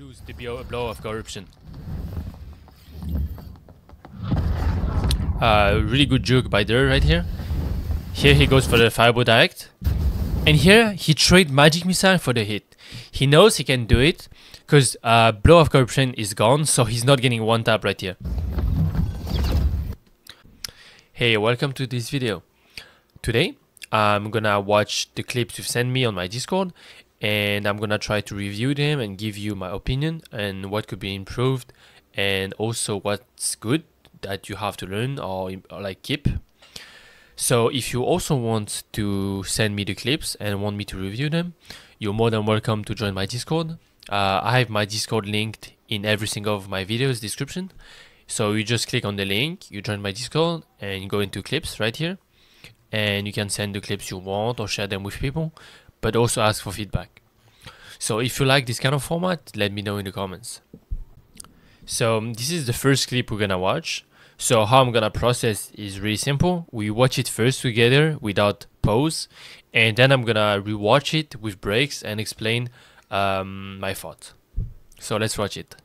lose the blow of corruption. Uh, really good joke by Der right here. Here he goes for the fireball direct. And here he trade magic missile for the hit. He knows he can do it because uh, blow of corruption is gone, so he's not getting one tap right here. Hey, welcome to this video. Today, I'm gonna watch the clips you've sent me on my Discord and I'm gonna try to review them and give you my opinion and what could be improved and also what's good that you have to learn or, or like keep. So if you also want to send me the clips and want me to review them, you're more than welcome to join my Discord. Uh, I have my Discord linked in every single of my videos description. So you just click on the link, you join my Discord and go into clips right here. And you can send the clips you want or share them with people, but also ask for feedback. So if you like this kind of format, let me know in the comments. So um, this is the first clip we're gonna watch. So how I'm gonna process is really simple. We watch it first together without pause, and then I'm gonna rewatch it with breaks and explain um, my thoughts. So let's watch it.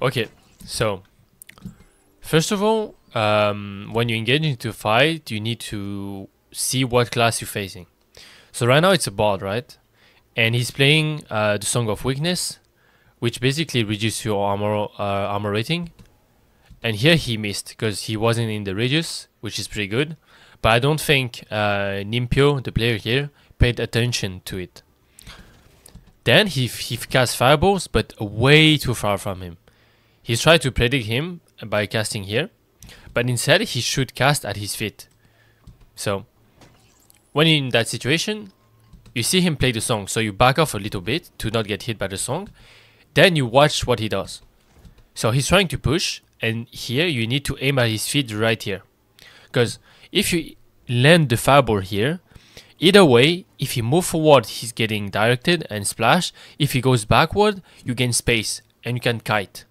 Okay, so first of all, um, when you engage into a fight, you need to see what class you're facing. So right now it's a bard, right? And he's playing uh, the Song of Weakness, which basically reduces your armor uh, armor rating. And here he missed because he wasn't in the radius, which is pretty good. But I don't think uh, Nimpio, the player here, paid attention to it. Then he he cast fireballs, but way too far from him. He's tried to predict him by casting here, but instead he should cast at his feet. So, when in that situation, you see him play the song, so you back off a little bit to not get hit by the song. Then you watch what he does. So he's trying to push, and here you need to aim at his feet right here. Because if you land the fireball here, either way, if he move forward, he's getting directed and splash. If he goes backward, you gain space and you can kite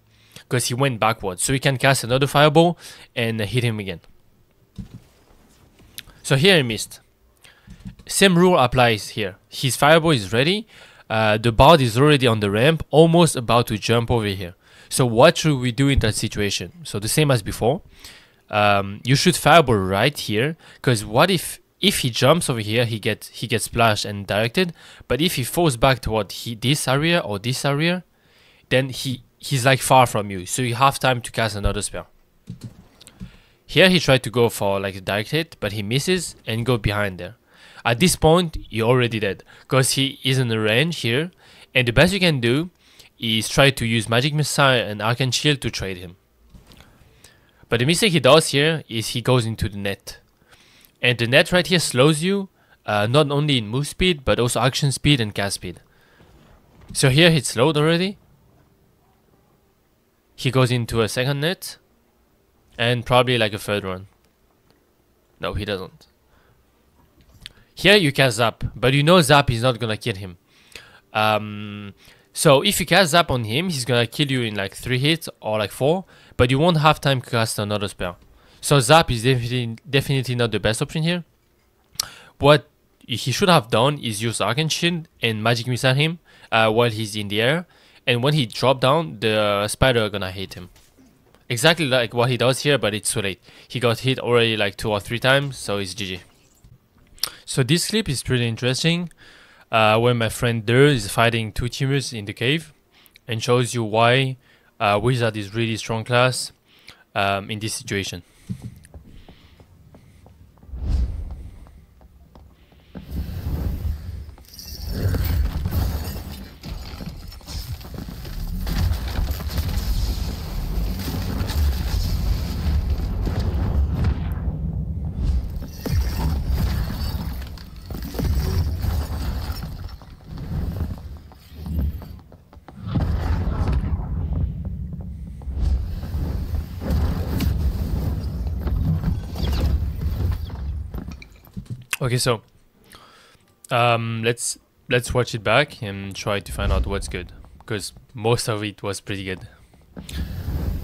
because he went backwards. So we can cast another fireball and hit him again. So here he missed. Same rule applies here. His fireball is ready. Uh, the bard is already on the ramp, almost about to jump over here. So what should we do in that situation? So the same as before. Um, you should fireball right here, because what if if he jumps over here, he gets he gets splashed and directed. But if he falls back toward he, this area or this area, then he he's like far from you, so you have time to cast another spell. Here he tried to go for like a direct hit, but he misses and go behind there. At this point, you're already dead, because he is in the range here, and the best you can do is try to use Magic Missile and Arcane Shield to trade him. But the mistake he does here is he goes into the net. And the net right here slows you, uh, not only in move speed, but also action speed and cast speed. So here he's slowed already, he goes into a second net and probably like a third one. No, he doesn't. Here you cast Zap, but you know Zap is not gonna kill him. Um, so if you cast Zap on him, he's gonna kill you in like 3 hits or like 4, but you won't have time to cast another spell. So Zap is definitely, definitely not the best option here. What he should have done is use Arcane Shield and Magic Missile him uh, while he's in the air and when he drop down, the spider gonna hit him. Exactly like what he does here, but it's too late. He got hit already like two or three times, so it's GG. So this clip is pretty interesting, uh, where my friend Der is fighting two teamers in the cave, and shows you why uh, Wizard is really strong class um, in this situation. Okay, so um, let's let's watch it back and try to find out what's good because most of it was pretty good.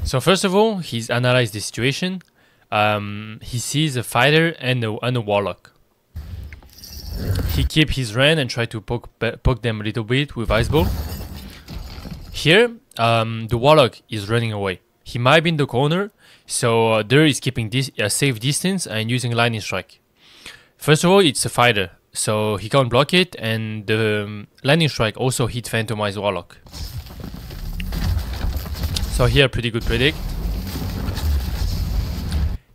So first of all, he's analyzed the situation. Um, he sees a fighter and a, and a warlock. He keep his ran and try to poke poke them a little bit with ice ball. Here, um, the warlock is running away. He might be in the corner, so uh, Der is keeping this a safe distance and using lightning strike. First of all, it's a fighter, so he can't block it, and the um, lightning strike also hit Phantomize Warlock. So here, pretty good predict.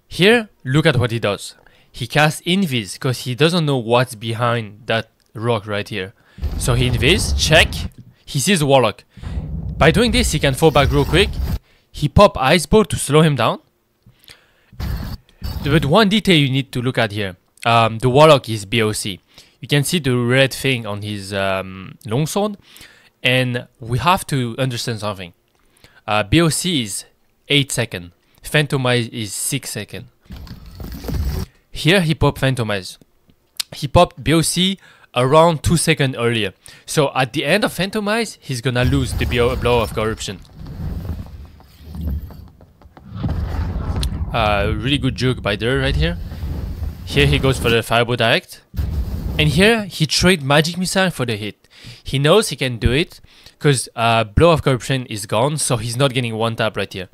Here, look at what he does. He casts Invis because he doesn't know what's behind that rock right here. So he invis, check, he sees Warlock. By doing this, he can fall back real quick. He pop Ice Ball to slow him down. But one detail you need to look at here. Um, the Warlock is BOC. You can see the red thing on his um, longsword. And we have to understand something. Uh, BOC is 8 second. Phantomize is 6 second. Here he popped Phantomize. He popped BOC around 2 seconds earlier. So at the end of Phantomize, he's gonna lose the blow of corruption. Uh, really good joke by Der right here. Here he goes for the Fireball Direct. And here he trade Magic Missile for the hit. He knows he can do it because uh, Blow of Corruption is gone, so he's not getting one tap right here.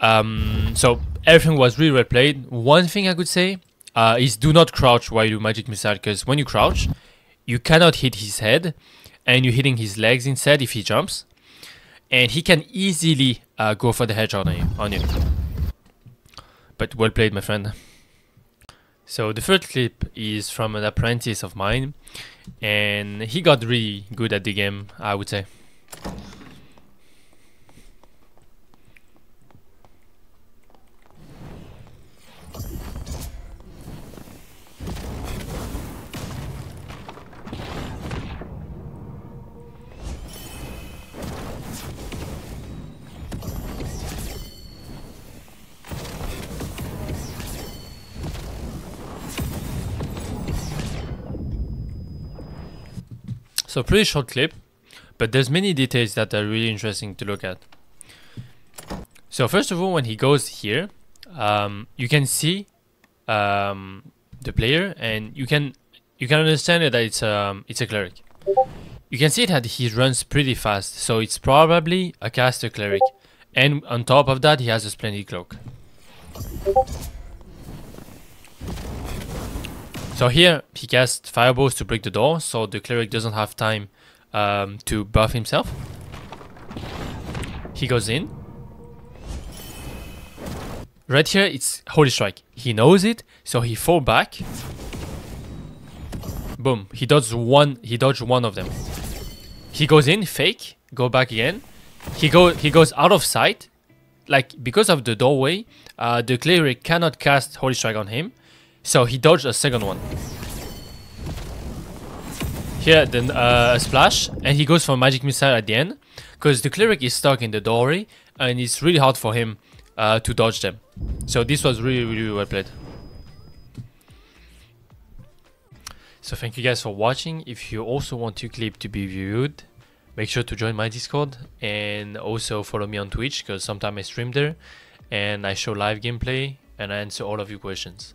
Um, so everything was really well played. One thing I could say uh, is do not crouch while you do Magic Missile because when you crouch, you cannot hit his head and you're hitting his legs instead if he jumps. And he can easily uh, go for the headshot on you, on you. But well played, my friend. So the third clip is from an apprentice of mine, and he got really good at the game, I would say. So pretty short clip, but there's many details that are really interesting to look at. So first of all, when he goes here, um, you can see um, the player, and you can you can understand that it's um it's a cleric. You can see that he runs pretty fast, so it's probably a caster cleric. And on top of that, he has a splendid cloak. So here he casts fireballs to break the door, so the cleric doesn't have time um, to buff himself. He goes in. Right here it's Holy Strike. He knows it, so he fall back. Boom. He dodged one he dodged one of them. He goes in, fake, go back again. He go he goes out of sight. Like because of the doorway, uh, the cleric cannot cast Holy Strike on him. So he dodged a second one. Here, then uh, a splash, and he goes for magic missile at the end, because the cleric is stuck in the doorway, and it's really hard for him uh, to dodge them. So this was really, really well played. So thank you guys for watching. If you also want your clip to be viewed, make sure to join my Discord and also follow me on Twitch because sometimes I stream there and I show live gameplay and I answer all of your questions.